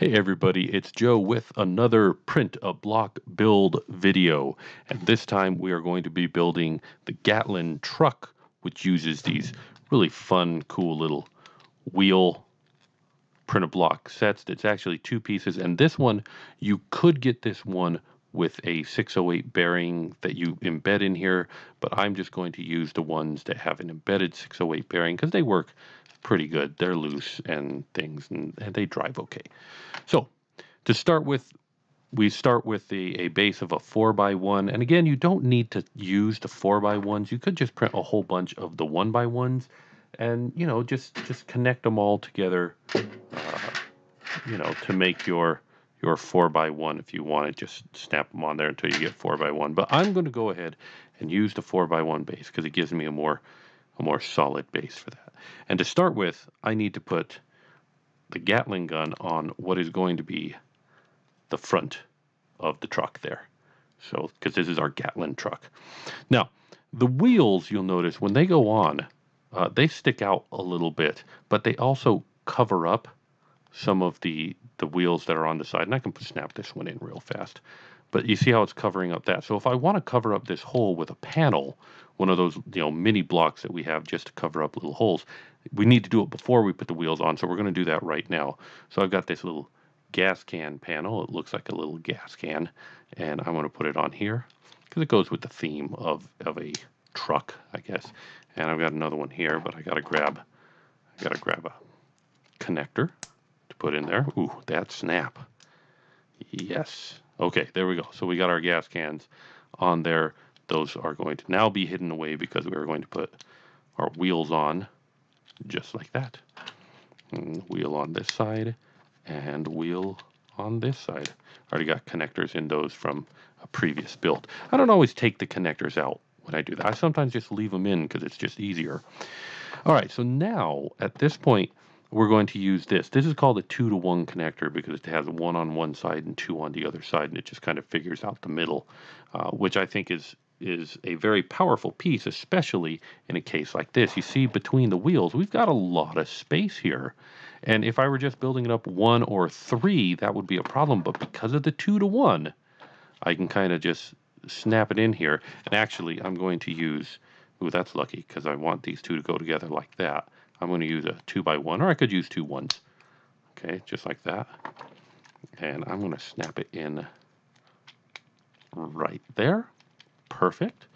Hey everybody, it's Joe with another PrintABlok build video. And this time we are going to be building the Gatling truck, which uses these really fun, cool little wheel PrintABlok sets. It's actually two pieces. And this one, you could get this one with a 608 bearing that you embed in here, but I'm just going to use the ones that have an embedded 608 bearing because they work pretty good. They're loose and things, and, and they drive okay. So to start with, we start with the, a base of a 4 by one And again, you don't need to use the 4 by ones You could just print a whole bunch of the 1 by ones and, you know, just, just connect them all together, uh, you know, to make your your 4 by one if you want to just snap them on there until you get 4 by one But I'm going to go ahead and use the 4 by one base because it gives me a more a more solid base for that. And to start with, I need to put the Gatling gun on what is going to be the front of the truck there. So, because this is our Gatling truck. Now, the wheels, you'll notice when they go on, uh, they stick out a little bit, but they also cover up some of the the wheels that are on the side. And I can snap this one in real fast. But you see how it's covering up that. So if I want to cover up this hole with a panel, one of those you know mini blocks that we have just to cover up little holes, we need to do it before we put the wheels on. So we're going to do that right now. So I've got this little gas can panel. It looks like a little gas can. And I'm going to put it on here because it goes with the theme of, of a truck, I guess. And I've got another one here, but I got to grab, I got to grab a connector to put in there. Ooh, that snap. Yes. Okay, there we go. So we got our gas cans on there. Those are going to now be hidden away because we are going to put our wheels on just like that. And wheel on this side and wheel on this side. Already got connectors in those from a previous build. I don't always take the connectors out when I do that. I sometimes just leave them in because it's just easier. All right, so now at this point, we're going to use this. This is called a two to one connector because it has one on one side and two on the other side, and it just kind of figures out the middle, uh, which I think is is a very powerful piece, especially in a case like this. You see between the wheels, we've got a lot of space here. And if I were just building it up one or three, that would be a problem. But because of the two to one, I can kind of just snap it in here. And actually, I'm going to use, ooh, that's lucky because I want these two to go together like that. I'm going to use a 2 by one or I could use two ones. Okay, just like that. And I'm going to snap it in right there. Perfect.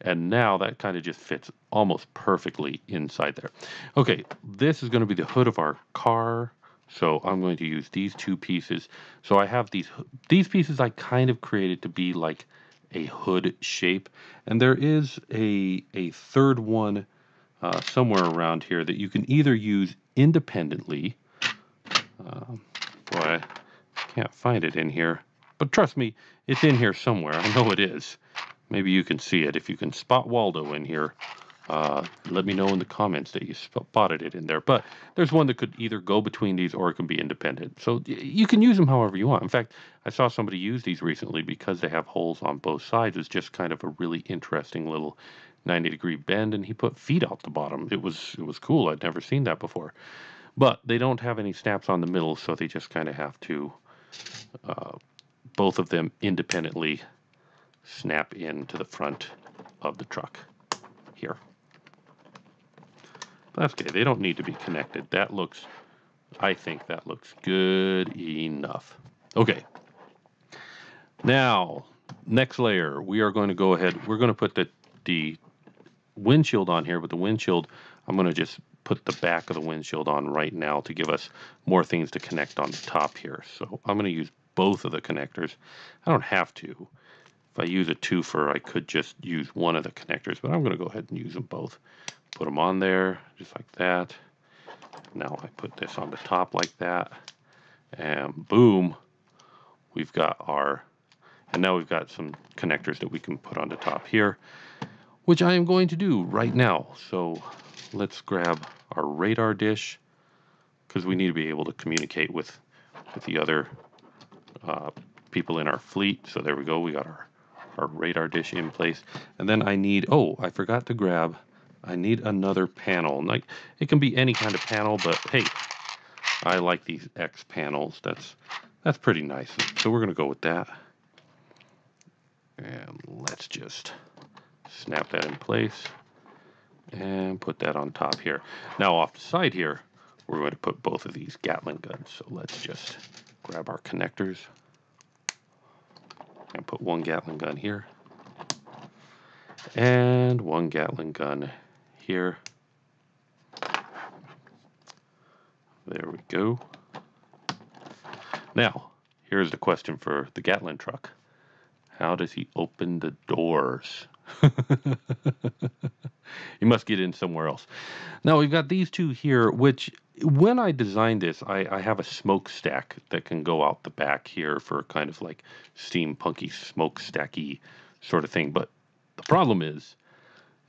And now that kind of just fits almost perfectly inside there. Okay, this is going to be the hood of our car. So I'm going to use these two pieces. So I have these these pieces I kind of created to be like a hood shape. And there is a, a third one uh, somewhere around here that you can either use independently. Um, boy, I can't find it in here. But trust me, it's in here somewhere. I know it is. Maybe you can see it. If you can spot Waldo in here, uh, let me know in the comments that you spotted it in there. But there's one that could either go between these or it can be independent. So you can use them however you want. In fact, I saw somebody use these recently because they have holes on both sides. It's just kind of a really interesting little 90 degree bend and he put feet out the bottom. It was it was cool. I'd never seen that before. But they don't have any snaps on the middle, so they just kind of have to uh, both of them independently snap into the front of the truck here. That's okay. They don't need to be connected. That looks, I think that looks good enough. Okay. Now, next layer, we are going to go ahead. We're going to put the, the windshield on here, but the windshield, I'm going to just put the back of the windshield on right now to give us more things to connect on the top here. So I'm going to use both of the connectors. I don't have to. If I use a twofer, I could just use one of the connectors, but I'm going to go ahead and use them both. Put them on there, just like that. Now I put this on the top like that. And boom, we've got our, and now we've got some connectors that we can put on the top here which I am going to do right now. So let's grab our radar dish because we need to be able to communicate with, with the other uh, people in our fleet. So there we go. We got our, our radar dish in place. And then I need, oh, I forgot to grab, I need another panel. Like It can be any kind of panel, but hey, I like these X panels. That's that's pretty nice. So we're gonna go with that. And let's just snap that in place and put that on top here. Now off the side here, we're going to put both of these Gatling guns. So let's just grab our connectors and put one Gatling gun here and one Gatling gun here. There we go. Now, here's the question for the Gatling truck. How does he open the doors? he must get in somewhere else. Now we've got these two here, which when I designed this, I, I have a smokestack that can go out the back here for kind of like steampunky smokestacky sort of thing. But the problem is,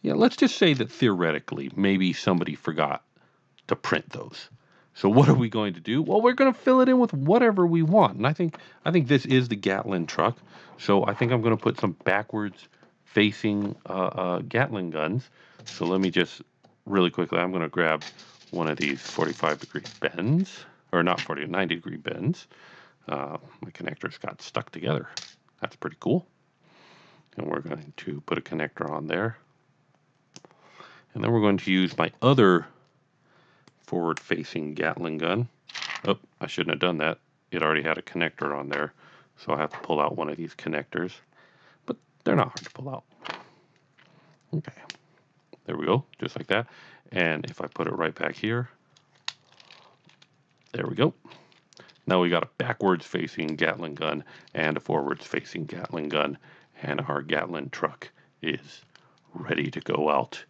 yeah, let's just say that theoretically, maybe somebody forgot to print those. So what are we going to do? Well, we're going to fill it in with whatever we want. And I think I think this is the Gatling truck. So I think I'm going to put some backwards facing uh, uh, Gatling guns. So let me just really quickly, I'm going to grab one of these 45 degree bends, or not 40, 90 degree bends. Uh, my connectors got stuck together. That's pretty cool. And we're going to put a connector on there. And then we're going to use my other forward-facing Gatling gun. Oh, I shouldn't have done that. It already had a connector on there, so I have to pull out one of these connectors. But they're not hard to pull out. Okay, there we go, just like that. And if I put it right back here, there we go. Now we got a backwards facing Gatling gun and a forwards facing Gatling gun, and our Gatling truck is ready to go out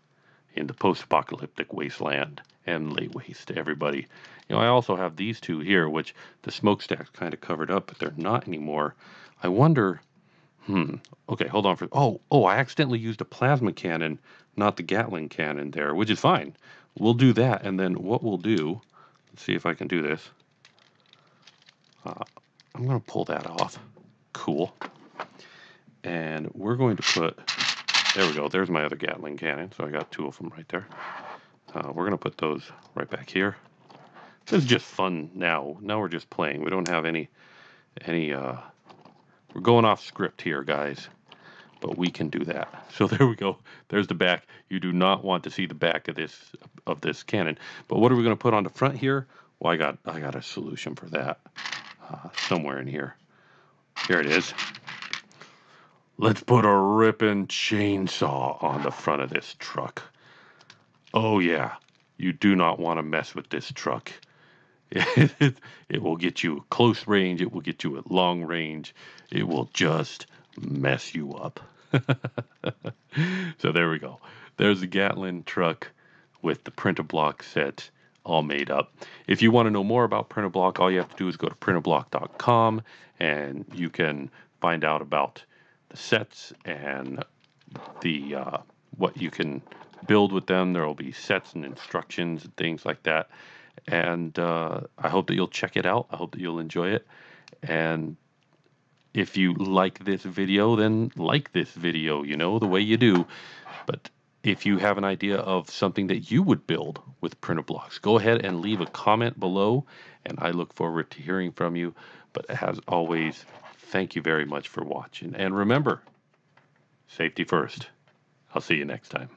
in the post-apocalyptic wasteland and lay waste to everybody. You know, I also have these two here, which the smokestack's kind of covered up, but they're not anymore. I wonder, hmm, okay, hold on for, oh, oh, I accidentally used a plasma cannon, not the Gatling cannon there, which is fine. We'll do that, and then what we'll do, let's see if I can do this. Uh, I'm going to pull that off. Cool. And we're going to put there we go. There's my other Gatling cannon. So I got two of them right there. Uh, we're going to put those right back here. This is just fun now. Now we're just playing. We don't have any, any, uh, we're going off script here, guys. But we can do that. So there we go. There's the back. You do not want to see the back of this, of this cannon. But what are we going to put on the front here? Well, I got, I got a solution for that. Uh, somewhere in here. Here it is. Let's put a ripping chainsaw on the front of this truck. Oh, yeah, you do not want to mess with this truck. it will get you close range, it will get you at long range, it will just mess you up. so there we go. There's the Gatling truck with the PrintABlok set all made up. If you want to know more about PrintABlok, all you have to do is go to printablok.com and you can find out about sets and the uh, what you can build with them. There will be sets and instructions and things like that. And uh, I hope that you'll check it out. I hope that you'll enjoy it. And if you like this video, then like this video, you know, the way you do. But if you have an idea of something that you would build with PrintABloks, go ahead and leave a comment below. And I look forward to hearing from you. But as always, Thank you very much for watching. And remember, safety first. I'll see you next time.